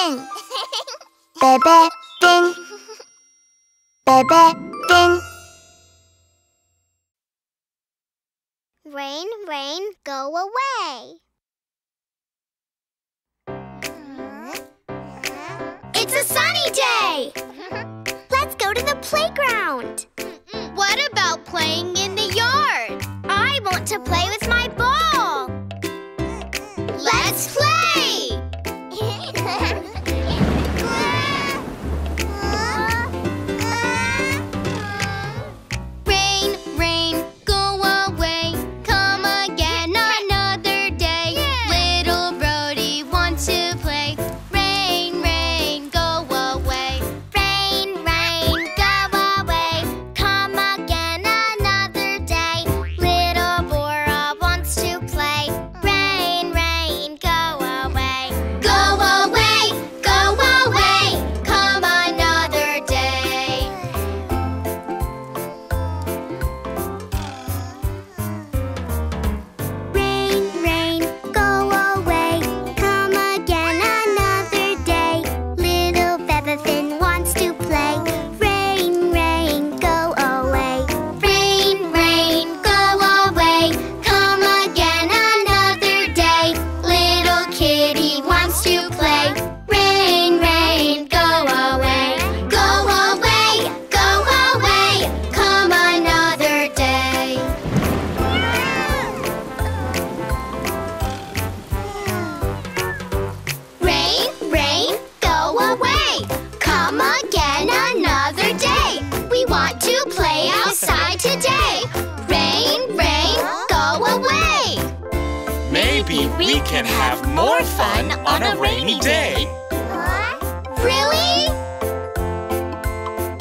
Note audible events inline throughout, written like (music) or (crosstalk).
bin. Bebe bin. Bebe bin. Rain, rain, go away. It's a sunny day! (laughs) Let's go to the playground. What about playing in the yard? I want to play with my ball. Let's play! Maybe we can have more fun on a rainy day. Really?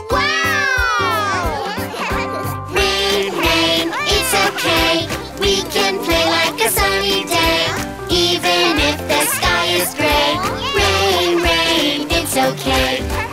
Wow! (laughs) Rain, rain, it's okay. We can play like a sunny day. Even if the sky is gray. Rain, rain, it's okay.